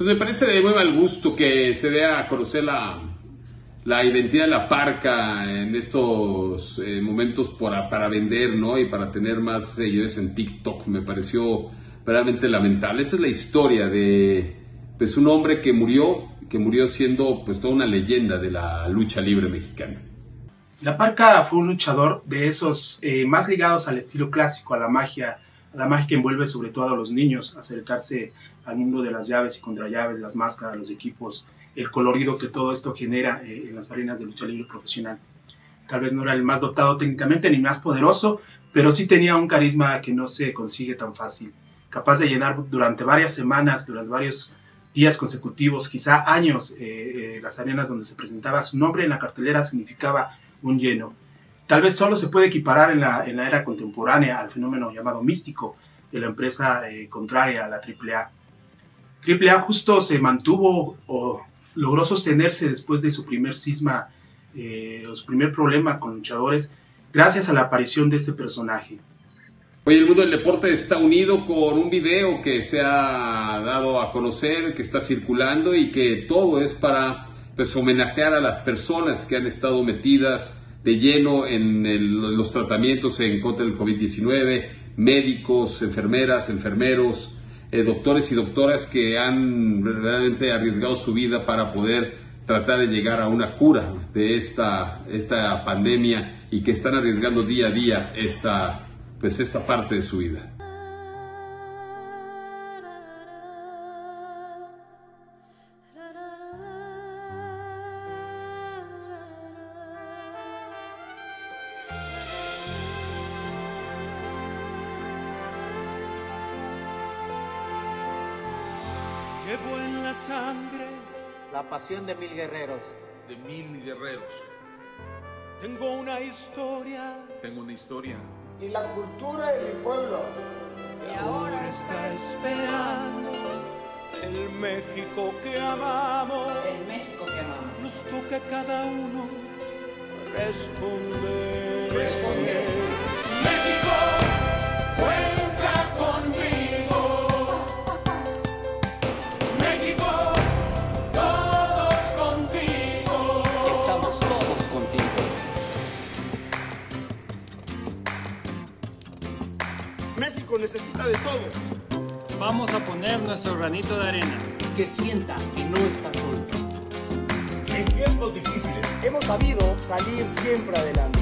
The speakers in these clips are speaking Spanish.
Me parece de muy mal gusto que se dé a conocer la, la identidad de la parca en estos eh, momentos para, para vender, ¿no? Y para tener más seguidores en TikTok. Me pareció verdaderamente lamentable. Esta es la historia de pues, un hombre que murió, que murió siendo pues toda una leyenda de la lucha libre mexicana. La Parca fue un luchador de esos eh, más ligados al estilo clásico, a la magia, a la magia que envuelve sobre todo a los niños, acercarse al mundo de las llaves y contrallaves, las máscaras, los equipos, el colorido que todo esto genera eh, en las arenas de lucha libre profesional. Tal vez no era el más dotado técnicamente ni más poderoso, pero sí tenía un carisma que no se consigue tan fácil, capaz de llenar durante varias semanas, durante varios días consecutivos, quizá años, eh, las arenas donde se presentaba su nombre en la cartelera significaba un lleno. Tal vez solo se puede equiparar en la, en la era contemporánea al fenómeno llamado místico de la empresa eh, contraria a la AAA. AAA justo se mantuvo o logró sostenerse después de su primer cisma, eh, su primer problema con luchadores, gracias a la aparición de este personaje. Hoy el mundo del deporte está unido con un video que se ha dado a conocer, que está circulando y que todo es para pues homenajear a las personas que han estado metidas de lleno en los tratamientos en contra del COVID-19, médicos, enfermeras, enfermeros, eh, doctores y doctoras que han verdaderamente arriesgado su vida para poder tratar de llegar a una cura de esta, esta pandemia y que están arriesgando día a día esta, pues esta parte de su vida. Llevo en la sangre la pasión de mil guerreros. De mil guerreros. Tengo una historia. Tengo una historia. Y la cultura de mi pueblo. Y ahora está esperando el México que amamos. El México que amamos. Nos toca a cada uno responder. Responder. México necesita de todos. Vamos a poner nuestro granito de arena. Que sienta que no está solo. En tiempos difíciles hemos sabido salir siempre adelante.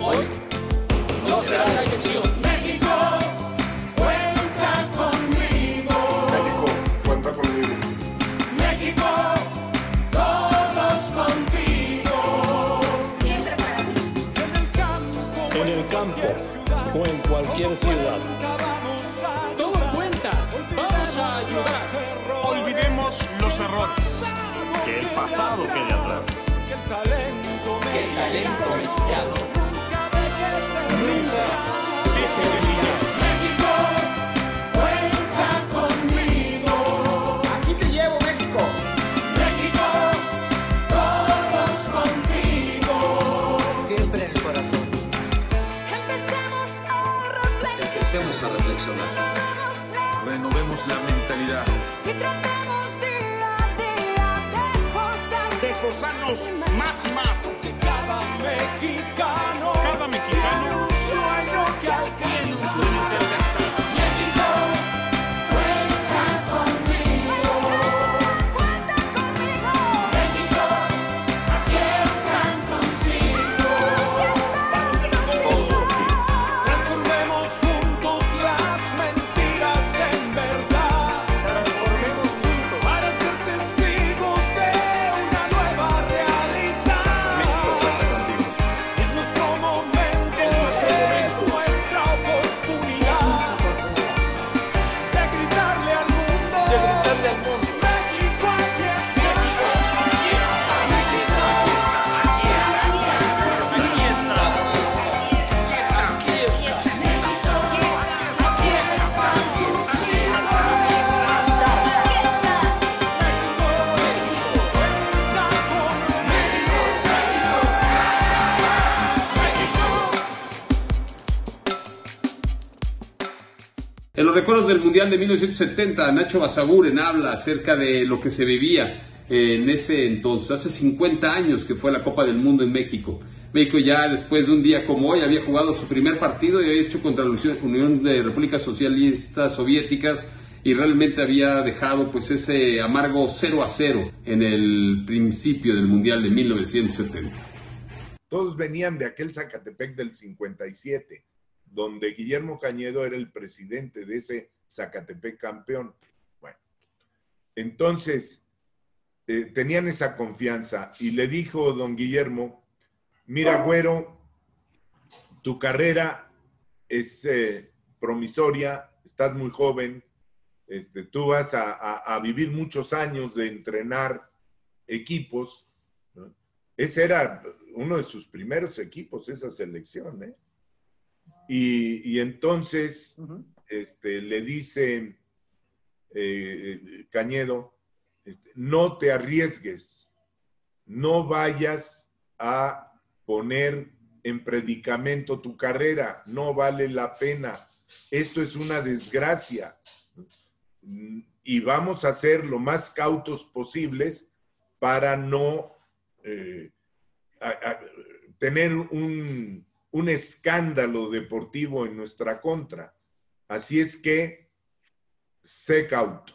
Hoy no será la excepción. México, cuenta conmigo. México, cuenta conmigo. México, todos contigo. Siempre para ti. En el campo, En el campo o en cualquier ciudad. Todo cuenta. Vamos a ayudar. Olvidemos los errores. Que el pasado quede atrás. Que el talento mexicano la mentalidad. De esforzarnos más y más. Que cada mexicano Cada mexicano En los recuerdos del Mundial de 1970, Nacho Basaguren habla acerca de lo que se vivía en ese entonces, hace 50 años que fue la Copa del Mundo en México. México ya después de un día como hoy había jugado su primer partido y había hecho contra la Unión de Repúblicas Socialistas Soviéticas y realmente había dejado pues ese amargo 0 a 0 en el principio del Mundial de 1970. Todos venían de aquel Zacatepec del 57, donde Guillermo Cañedo era el presidente de ese Zacatepec campeón. Bueno, entonces eh, tenían esa confianza y le dijo don Guillermo, mira, güero, tu carrera es eh, promisoria, estás muy joven, este, tú vas a, a, a, vivir muchos años de entrenar equipos. ¿no? Ese era uno de sus primeros equipos, esa selección. ¿eh? Y, y, entonces uh -huh. este, le dice eh, Cañedo, este, no te arriesgues, no vayas a poner en predicamento tu carrera, no vale la pena, esto es una desgracia y vamos a ser lo más cautos posibles para no eh, a, a, tener un, un, escándalo deportivo en nuestra contra. Así es que sé cauto.